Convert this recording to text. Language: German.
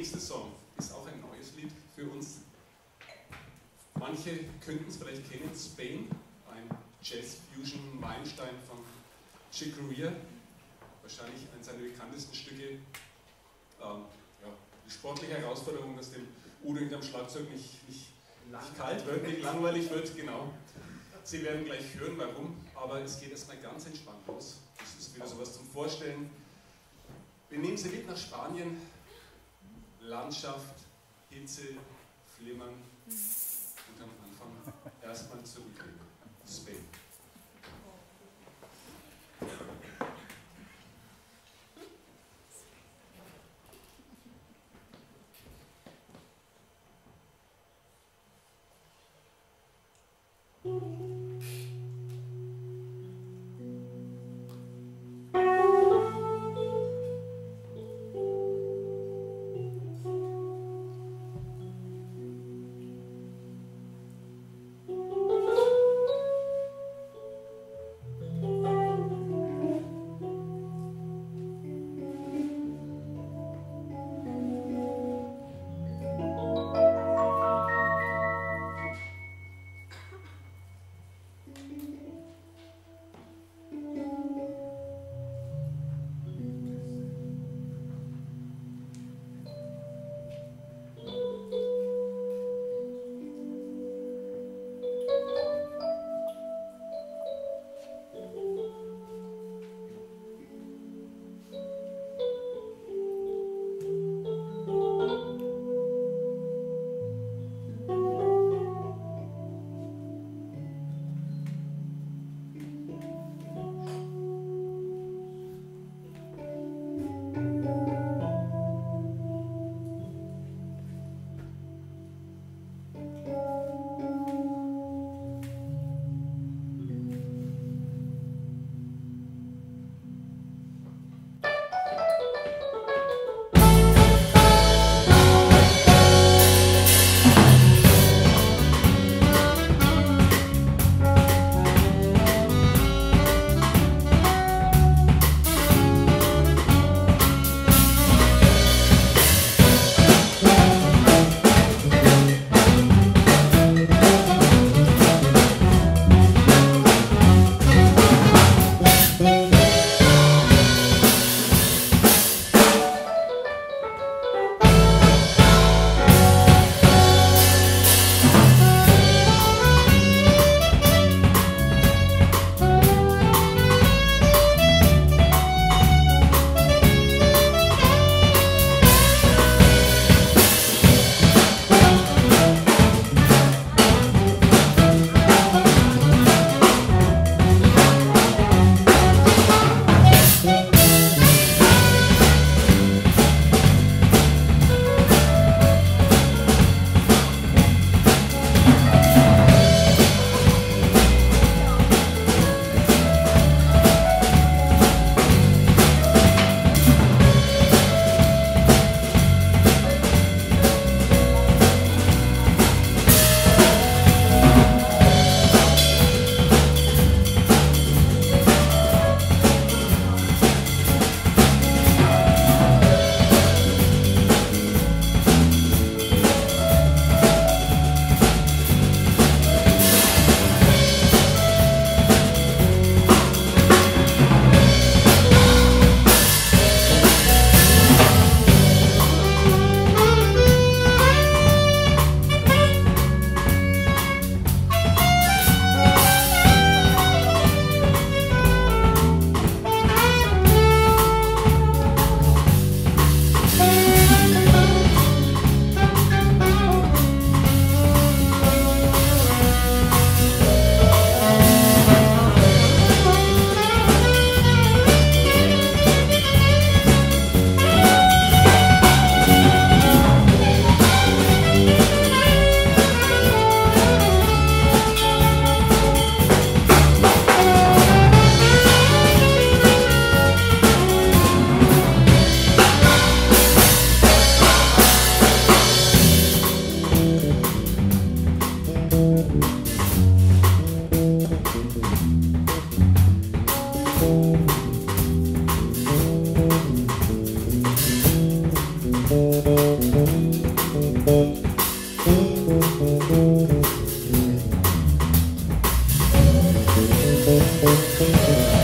nächste Song ist auch ein neues Lied für uns. Manche könnten es vielleicht kennen, Spain, ein Jazz-Fusion-Meilenstein von Chick Corea, wahrscheinlich eines seiner bekanntesten Stücke. Ähm, ja, die sportliche Herausforderung, dass dem Udo hinterm Schlagzeug nicht, nicht, nicht kalt wird, nicht langweilig wird, genau. Sie werden gleich hören, warum, aber es geht erstmal ganz entspannt los. Das ist wieder sowas zum Vorstellen. Wir nehmen Sie mit nach Spanien. Landschaft, Hitze, Flimmern und am Anfang erstmal zurücklegen. Spain. Música